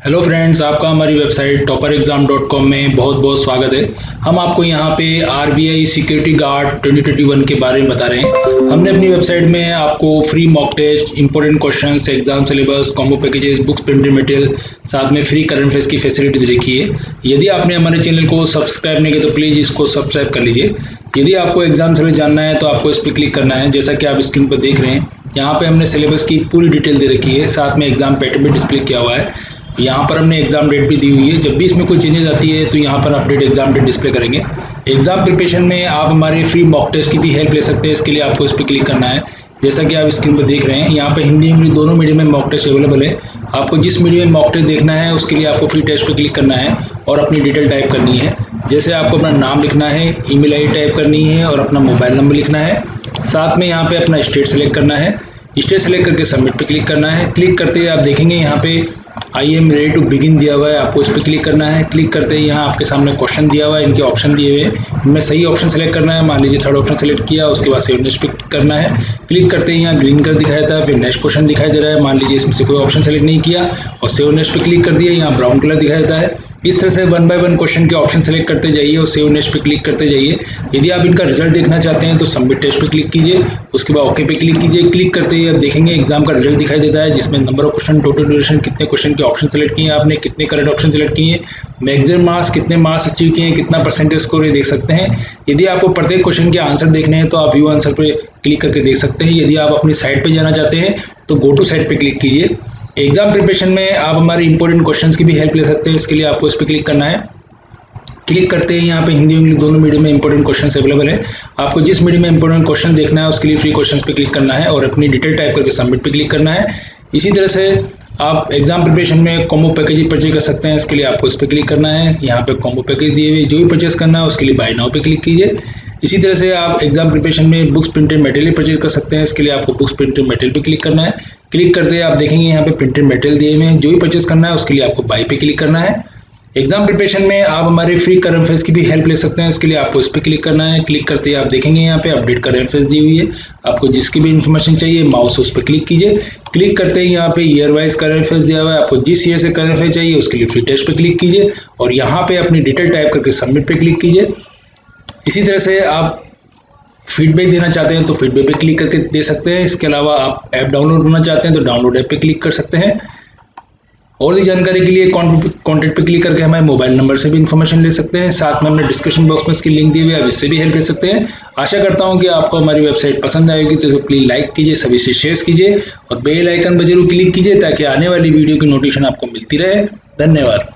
Hello friends आपका हमारी website topper exam dot com में बहुत बहुत स्वागत है। हम आपको यहाँ पे R B I security guard 2021 के बारे में बता रहे हैं। हमने अपनी वेबसाइट में आपको free mock test important question exam syllabus combo packages books printed material साथ में फ्री करंट फेस की फैसिलिटी दे रखी है। यदि आपने हमारे चैनल को सब्सक्राइब नहीं किया तो प्लीज़ इसको सब्सक्राइब कर लीजिए। यदि आपको एग्ज़ाम सिलेबस जानना है तो आपको इस पर क्लिक करना है। जैसा कि आप स्क्रीन पर देख रहे हैं, यहाँ पे हमने सिलेबस की पूरी डिटेल दे रखी है। साथ में एग्ज़ाम पैटर्न भी डिस्प्ले किया हुआ है। यहाँ पर हमने एग्ज़ाम डेट भी दी हुई है। जब भी इसमें कोई चेंजेस आती है तो यहाँ पर अपडेट एग्ज़ाम डेट डिस्प्ले करेंगे। एग्ज़ाम प्रिपरेशन में आप हमारे फ्री मॉक टेस्ट की भी हेल्प ले सकते हैं। इसके लिए आपको इस पर क्लिक करना है। जैसा कि आप स्क्रीन पर देख रहे हैं, यहाँ पर हिंदी, इंग्लिश दोनों मीडियम में मॉक टेस्ट अवेलेबल है। आपको जिस मीडियम में मॉक टेस्ट देखना है, उसके लिए आपको फ्री टेस्ट पर क्लिक करना है और अपनी डिटेल टाइप करनी है। जैसे आपको अपना नाम लिखना है ईमेल आईडी टाइप करनी है और अपना मोबाइल नंबर लिखना है। साथ में यहाँ पे अपना स्टेट सेलेक्ट करना है। स्टेट सेलेक्ट करके सबमिट पे क्लिक करना है। क्लिक करते ही आप देखेंगे यहाँ पे I am ready to begin दिया हुआ है। आपको इस पर क्लिक करना है। क्लिक करते ही यहाँ आपके सामने क्वेश्चन दिया हुआ है। इनके ऑप्शन दिए हुए हैं। इनमें सही ऑप्शन सेलेक्ट करना है। मान लीजिए थर्ड ऑप्शन सेलेक्ट किया, उसके बाद सेव नेक्स्ट पे करना है। क्लिक करते ही यहाँ ग्रीन कलर दिखाया था। फिर नेक्स्ट क्वेश्चन दिखाई दे रहा है। मान लीजिए इसमें से कोई ऑप्शन सेलेक्ट नहीं किया और सेव नेक्स्ट पे क्लिक कर दिया। यहाँ ब्राउन कलर दिखाया जाता है इस तरह से वन बाय वन क्वेश्चन के ऑप्शन सेलेक्ट करते जाइए और सेव नेक्स्ट पे क्लिक करते जाइए। यदि आप इनका रिज़ल्ट देखना चाहते हैं तो सबमिट टेस्ट पे क्लिक कीजिए। उसके बाद ओके पे क्लिक कीजिए। क्लिक करते ही आप देखेंगे एग्ज़ाम का रिज़ल्ट दिखाई देता है, जिसमें number of question total duration कितने क्वेश्चन के ऑप्शन सेलेक्ट किए आपने, कितने करंट ऑप्शन सेलेक्ट किए मैक्सिमम मार्क्स कितने मार्क्स अचीव किए कितना परसेंटेज स्कोर ये देख सकते हैं। यदि आपको प्रत्येक क्वेश्चन के आंसर देखने हैं तो आप व्यू आंसर पर क्लिक करके देख सकते हैं। यदि आप अपनी साइट पर जाना चाहते हैं तो गो टू साइट पर क्लिक कीजिए। एग्ज़ाम प्रिपरेशन में आप हमारे इंपॉर्टेंट क्वेश्चंस की भी हेल्प ले सकते हैं। इसके लिए आपको इस पर क्लिक करना है। क्लिक करते हैं यहाँ पे हिंदी इंग्लिश दोनों मीडियम में इंपॉर्टेंट क्वेश्चन अवेलेबल है। आपको जिस मीडियम में इंपॉर्टेंट क्वेश्चन देखना है, उसके लिए फ्री क्वेश्चन पे क्लिक करना है और अपनी डिटेल टाइप करके सबमिट पे क्लिक करना है। इसी तरह से आप एग्ज़ाम प्रिपरेशन में कॉम्बो पैकेज परचेज कर सकते हैं। इसके लिए आपको इस पर क्लिक करना है। यहाँ पे कॉम्बो पैकेज दिए हुए जो भी परचेज करना है, उसके लिए बाय नाउ पे क्लिक कीजिए। इसी तरह से आप एग्ज़ाम प्रिपरेशन में बुक्स प्रिंटेड मटेरियल परचेज कर सकते हैं। इसके लिए आपको बुक्स प्रिंटेड मटेरियल पे क्लिक करना है। क्लिक करते हैं आप देखेंगे यहाँ पे प्रिंटेड मटेरियल दिए हुए हैं। जो भी परचेज करना है, उसके लिए आपको बाई पे क्लिक करना है। एग्ज़ाम प्रिपरेशन में आप हमारे फ्री करंट अफेयर्स की भी हेल्प ले सकते हैं। इसके लिए आपको इस पर क्लिक करना है। क्लिक करते ही आप देखेंगे यहाँ पे अपडेट करंट अफेयर्स दी हुई है। आपको जिसकी भी इन्फॉर्मेशन चाहिए माउस उस पर क्लिक कीजिए। क्लिक करते ही यहाँ पे ईयर वाइज करंट अफेयर्स दिया हुआ है। आपको जिस ईयर से करंट अफेयर चाहिए, उसके लिए फ्री टेस्ट पर क्लिक कीजिए। और यहाँ पे अपनी डिटेल टाइप करके सबमिट पर क्लिक कीजिए। इसी तरह से आप फीडबैक देना चाहते हैं तो फीडबैक पे क्लिक करके दे सकते हैं। इसके अलावा आप ऐप डाउनलोड करना चाहते हैं तो डाउनलोड ऐप पे क्लिक कर सकते हैं। और भी जानकारी के लिए कॉन्टेक्ट पे क्लिक करके हमारे मोबाइल नंबर से भी इन्फॉर्मेशन ले सकते हैं। साथ में हमने डिस्क्रिप्शन बॉक्स में इसकी लिंक दी हुई है, आप इससे भी हेल्प ले सकते हैं। आशा करता हूँ कि आपको हमारी वेबसाइट पसंद आएगी तो प्लीज़ लाइक कीजिए, सभी से शेयर कीजिए और बेल आइकन पर ज़रूर क्लिक कीजिए ताकि आने वाली वीडियो की नोटिफिकेशन आपको मिलती रहे। धन्यवाद।